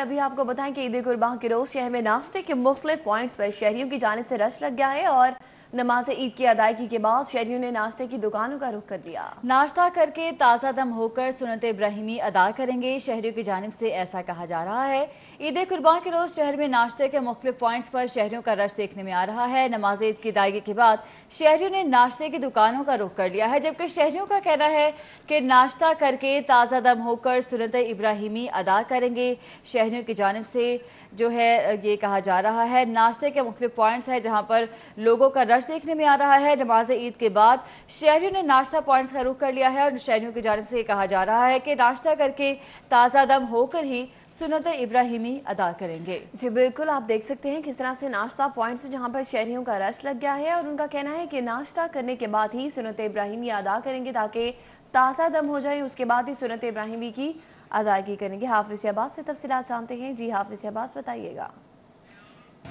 ابھی آپ کو بتائیں کہ عید قربان کے روز شہر میں ناشتے کے مختلف پوائنٹس پر شہریوں کی جانب سے رش لگ گیا ہے اور نماز عید کی ادائیگی کے بعد شہریوں نے ناشتے کی دکانوں کا رخ کر دیا۔ ناشتہ کر کے تازہ دم ہو کر سنت ابراہیمی ادا کریں گے۔ شہریوں کی جانب سے ایسا کہا جا رہا ہے۔ عید قربان کے روز شہر میں ناشتے کے مختلف پوائنٹس پر شہریوں کا رش دیکھنے میں آ رہا ہے۔ نماز عید کی ادائیگی کے بعد شہریوں نے ناشتے کی دکانوں کا رخ کر لیا ہے۔ جبکہ شہریوں کا کہنا ہے کہ ناشتہ کر کے تازہ دم ہو کر سنت ابراہیمی ادا کریں گے۔ شہریوں کی جانب سے جو ہے یہ کہا جا رہا ہے۔ ناشتے کے مختلف پوائنٹس ہیں جہاں پر لوگوں کا رش رش دیکھنے میں آ رہا ہے۔ نماز عید کے بعد شہریوں نے ناشتہ پوائنٹس کا رخ کر لیا ہے اور شہریوں کی جانب سے یہ کہا جا رہا ہے کہ ناشتہ کر کے تازہ دم ہو کر ہی سنت ابراہیمی ادا کریں گے۔ جی بالکل، آپ دیکھ سکتے ہیں کس طرح سے ناشتہ پوائنٹس جہاں پر شہریوں کا رش لگ گیا ہے اور ان کا کہنا ہے کہ ناشتہ کرنے کے بعد ہی سنت ابراہیمی ادا کریں گے تاکہ تازہ دم ہو جائے، اس کے بعد ہی سنت ابراہیمی کی ادائیگی کریں گے۔ حافظ شہباز سے تفصیلات جانتے ہیں۔ جی حافظ شہباز، بتائیے گا۔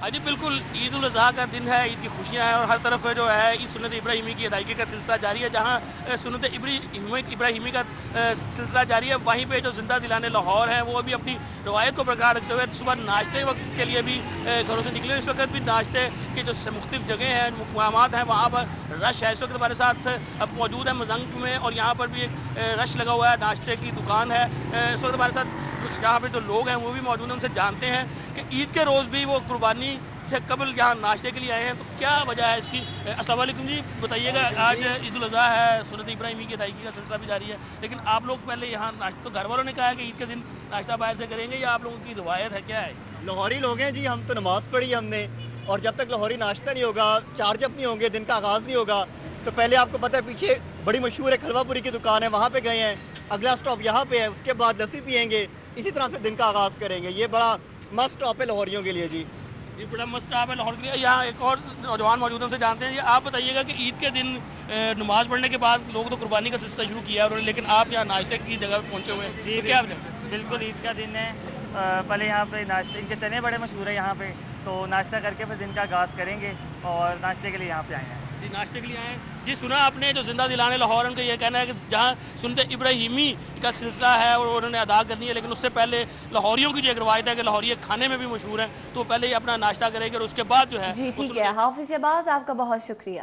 ہاں جی بالکل، عید الاضحیٰ کا دن ہے، عید کی خوشیاں ہیں اور ہر طرف جو ہے، عید سنت ابراہیمی کی ادائیگی کا سلسلہ جاری ہے، جہاں سنت ابراہیمی کا سلسلہ جاری ہے۔ وہیں پہ جو زندہ دلانے لاہور ہیں، وہ بھی اپنی روایت کو برقرار رکھتے ہوئے صبح ناشتے وقت کے لیے بھی گھروں سے نکلے۔ اس وقت بھی ناشتے کی جو مختلف جگہیں ہیں، مقامات ہیں، وہاں پر رش ہے۔ اس وقت ہمارے ساتھ اب موجود ہے مزنگ میں اور یہاں پر بھی ایک رش لگا ہوا ہے۔ ناشتے کی دکان ہے۔ اس وقت ہمارے ساتھ یہاں پہ جو لوگ ہیں وہ بھی موجود ہیں ان سے جانتے ہیں کہ عید کے روز بھی وہ قربانی سے قبل یہاں ناشتے کے لیے آئے ہیں۔ تو کیا وجہ ہے اس کی؟ السلام علیکم جی بتائیے گا آج عید الاضحیٰ ہے سنت ابراہیمی کی ادائیگی کا سلسلہ بھی جاری ہے۔ لیکن آپ لوگ پہلے یہاں ناشتہ تو گھر والوں نے کہا ہے کہ عید کے دن ناشتہ باہر سے کریں گے یا آپ لوگوں کی روایت ہے کیا ہے؟ لاہوری لوگ ہیں جی ہم تو نماز پڑھی ہم نے۔ اور جب تک لاہوری ناشتہ نہیں ہوگا چارج اپ نہیں ہوں گے دن کا آغاز نہیں ہوگا تو پہلے آپ کو پتہ ہے پیچھے بڑی مشہور ہے کھلوا پوری کی دکان ہے وہاں پہ گئے ہیں۔ اگلا سٹاپ یہاں پہ ہے اس کے بعد لسی پئیں گے۔ اسی طرح سے دن کا آغاز کریں گے۔ یہ بڑا مست ٹاپ ہے لاہوریوں کے لیے جی۔ یہ بڑا مست ٹاپ ہے لاہور کے لیے یہاں ایک اور نوجوان موجود ہیں سے جانتے ہیں۔ آپ بتائیے گا کہ عید کے دن نماز پڑھنے کے بعد لوگ تو قربانی کا سلسلہ شروع کیا ہے لیکن آپ یہاں ناشتے کی جگہ پہنچے ہوئے ہیں۔ جی کیا بالکل عید کا دن ہے۔ پہلے یہاں پہ ناشتے ان کے چنے بڑے مشہور ہیں یہاں پہ۔ تو ناشتہ کر کے پھر دن کا آغاز کریں گے اور ناشتے کے لیے یہاں پہ آئے ہیں۔ جی ناشتے کے لیے آئے ہیں۔ جی سنا آپ نے جو زندہ دلانے لاہور ان کا یہ کہنا ہے کہ جہاں سنت ابراہیمی کا سلسلہ ہے اور انہوں نے ادا کرنی ہے لیکن اس سے پہلے لاہوریوں کی جو ایک روایت ہے کہ لاہوری کھانے میں بھی مشہور ہیں تو پہلے ہی اپنا ناشتہ کریں گے اور اس کے بعد جو ہے جی ٹھیک ہے۔ حافظ شہباز آپ کا بہت شکریہ۔